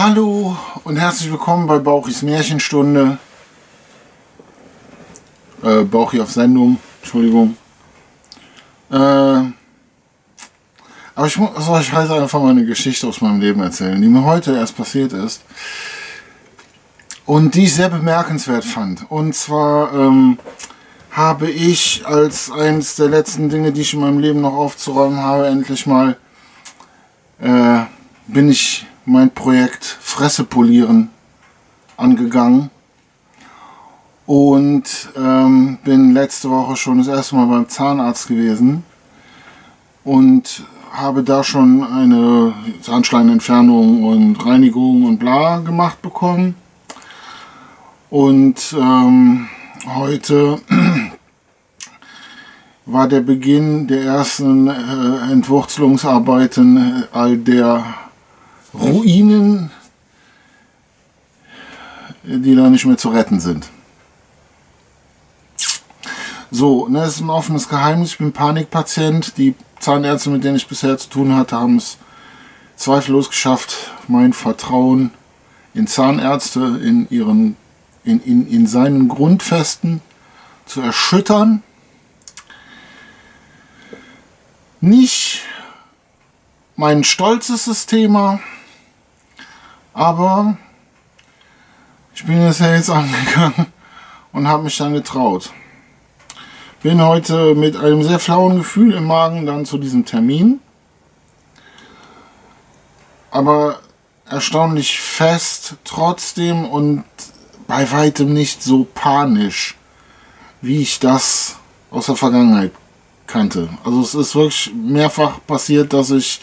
Hallo und herzlich willkommen bei Bauchis Märchenstunde. Äh, Bauchi auf Sendung, Entschuldigung. Äh, aber ich muss euch heute einfach mal eine Geschichte aus meinem Leben erzählen, die mir heute erst passiert ist. Und die ich sehr bemerkenswert fand. Und zwar ähm, habe ich als eines der letzten Dinge, die ich in meinem Leben noch aufzuräumen habe, endlich mal äh, bin ich mein Projekt Fresse polieren angegangen und ähm, bin letzte Woche schon das erste Mal beim Zahnarzt gewesen und habe da schon eine Zahnschleinentfernung und Reinigung und bla gemacht bekommen. Und ähm, heute war der Beginn der ersten äh, Entwurzelungsarbeiten all der Ruinen, die da nicht mehr zu retten sind. So, ne, das ist ein offenes Geheimnis. Ich bin Panikpatient. Die Zahnärzte, mit denen ich bisher zu tun hatte, haben es zweifellos geschafft, mein Vertrauen in Zahnärzte, in, ihren, in, in, in seinen Grundfesten zu erschüttern. Nicht mein stolzes Thema, aber ich bin es ja jetzt angegangen und habe mich dann getraut. Bin heute mit einem sehr flauen Gefühl im Magen dann zu diesem Termin. Aber erstaunlich fest trotzdem und bei weitem nicht so panisch, wie ich das aus der Vergangenheit kannte. Also es ist wirklich mehrfach passiert, dass ich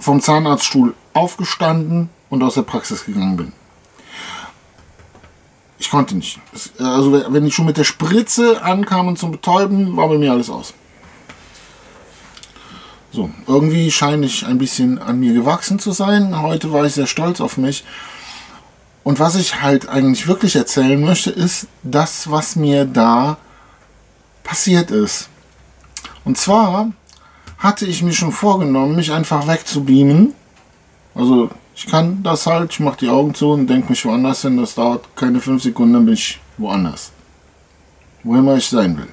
vom Zahnarztstuhl aufgestanden und aus der Praxis gegangen bin. Ich konnte nicht. Also wenn ich schon mit der Spritze ankam und zum Betäuben, war bei mir alles aus. So, irgendwie scheine ich ein bisschen an mir gewachsen zu sein. Heute war ich sehr stolz auf mich. Und was ich halt eigentlich wirklich erzählen möchte, ist das, was mir da passiert ist. Und zwar hatte ich mir schon vorgenommen, mich einfach wegzubeamen. Also ich kann das halt, ich mache die Augen zu und denke mich woanders hin. Das dauert keine fünf Sekunden, dann bin ich woanders. Wo immer ich sein will.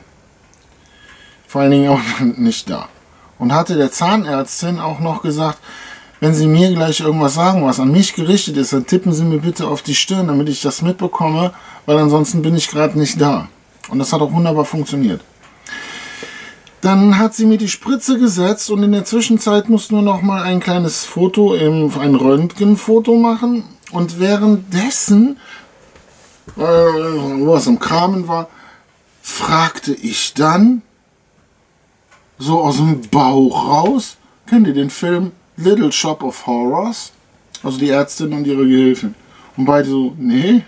Vor allen Dingen auch nicht da. Und hatte der Zahnärztin auch noch gesagt, wenn Sie mir gleich irgendwas sagen, was an mich gerichtet ist, dann tippen Sie mir bitte auf die Stirn, damit ich das mitbekomme, weil ansonsten bin ich gerade nicht da. Und das hat auch wunderbar funktioniert. Dann hat sie mir die Spritze gesetzt und in der Zwischenzeit mussten wir noch mal ein kleines Foto, ein Röntgenfoto machen. Und währenddessen, äh, wo es am Kramen war, fragte ich dann so aus dem Bauch raus, kennt ihr den Film Little Shop of Horrors? Also die Ärztin und ihre Gehilfin. Und beide so, nee.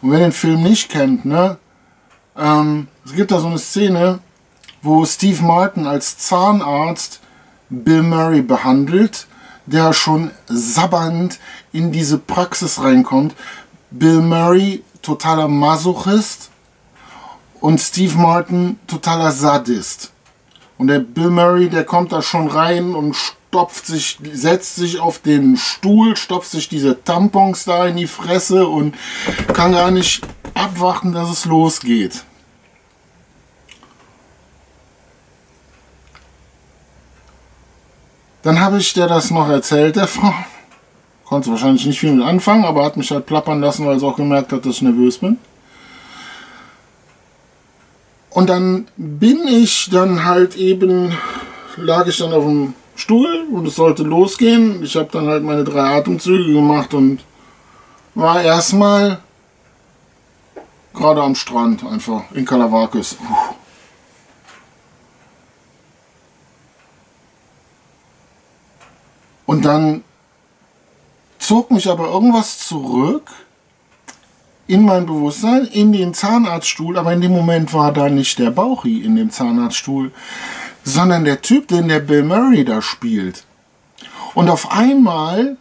Und wer den Film nicht kennt, ne, ähm, es gibt da so eine Szene, wo Steve Martin als Zahnarzt Bill Murray behandelt, der schon sabbernd in diese Praxis reinkommt. Bill Murray, totaler Masochist und Steve Martin, totaler Sadist. Und der Bill Murray, der kommt da schon rein und stopft sich, setzt sich auf den Stuhl, stopft sich diese Tampons da in die Fresse und kann gar nicht abwarten, dass es losgeht. Dann habe ich der das noch erzählt, der Frau. Konnte wahrscheinlich nicht viel mit anfangen, aber hat mich halt plappern lassen, weil sie auch gemerkt hat, dass ich nervös bin. Und dann bin ich dann halt eben, lag ich dann auf dem Stuhl und es sollte losgehen. Ich habe dann halt meine drei Atemzüge gemacht und war erstmal gerade am Strand einfach in Kalawakis. Und dann zog mich aber irgendwas zurück in mein Bewusstsein, in den Zahnarztstuhl, aber in dem Moment war da nicht der Bauchi in dem Zahnarztstuhl, sondern der Typ, den der Bill Murray da spielt. Und auf einmal,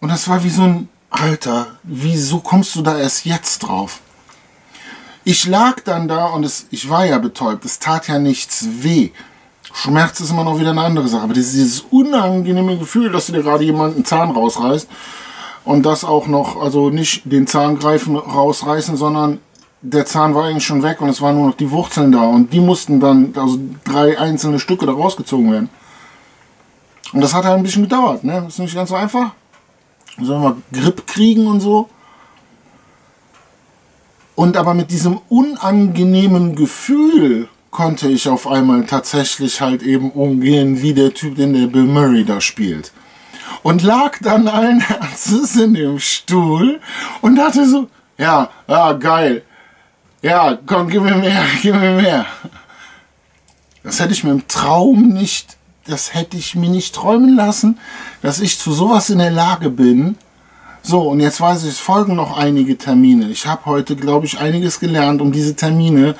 und das war wie so ein, Alter, wieso kommst du da erst jetzt drauf? Ich lag dann da und es, ich war ja betäubt, es tat ja nichts weh. Schmerz ist immer noch wieder eine andere Sache. Aber dieses, dieses unangenehme Gefühl, dass du dir gerade jemanden Zahn rausreißt und das auch noch, also nicht den Zahngreifen rausreißen, sondern der Zahn war eigentlich schon weg und es waren nur noch die Wurzeln da und die mussten dann, also drei einzelne Stücke da rausgezogen werden. Und das hat halt ein bisschen gedauert, ne? Ist nicht ganz so einfach. Sollen wir Grip kriegen und so. Und aber mit diesem unangenehmen Gefühl konnte ich auf einmal tatsächlich halt eben umgehen, wie der Typ, den der Bill Murray da spielt. Und lag dann allen Herzens in dem Stuhl und dachte so, ja, ja, geil. Ja, komm, gib mir mehr, gib mir mehr. Das hätte ich mir im Traum nicht, das hätte ich mir nicht träumen lassen, dass ich zu sowas in der Lage bin. So, und jetzt weiß ich, es folgen noch einige Termine. Ich habe heute, glaube ich, einiges gelernt, um diese Termine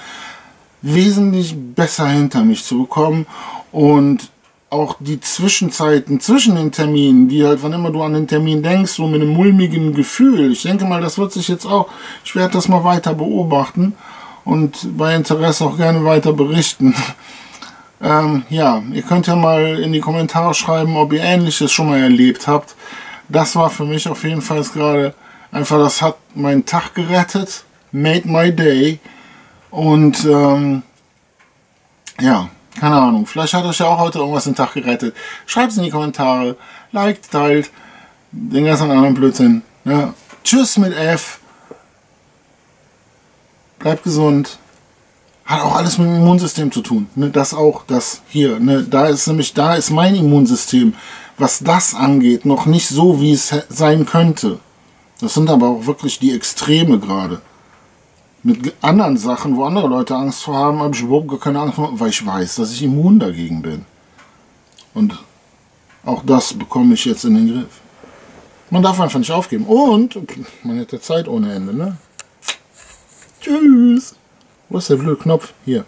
wesentlich besser hinter mich zu bekommen und auch die Zwischenzeiten zwischen den Terminen, die halt, wann immer du an den Termin denkst, so mit einem mulmigen Gefühl. Ich denke mal, das wird sich jetzt auch, ich werde das mal weiter beobachten und bei Interesse auch gerne weiter berichten. ähm, ja, ihr könnt ja mal in die Kommentare schreiben, ob ihr Ähnliches schon mal erlebt habt. Das war für mich auf jeden Fall gerade einfach, das hat meinen Tag gerettet, made my day. Und ähm, ja, keine Ahnung. Vielleicht hat euch ja auch heute irgendwas den Tag gerettet. Schreibt es in die Kommentare. Liked, teilt. Den ganzen anderen Blödsinn. Ja. Tschüss mit F. Bleibt gesund. Hat auch alles mit dem Immunsystem zu tun. Ne? Das auch, das hier. Ne? Da ist nämlich, da ist mein Immunsystem, was das angeht, noch nicht so, wie es sein könnte. Das sind aber auch wirklich die Extreme gerade mit anderen Sachen, wo andere Leute Angst vor haben, habe ich überhaupt gar keine Angst vor, weil ich weiß, dass ich immun dagegen bin. Und auch das bekomme ich jetzt in den Griff. Man darf einfach nicht aufgeben. Und man hätte Zeit ohne Ende, ne? Tschüss. Wo ist der blöde Knopf? Hier.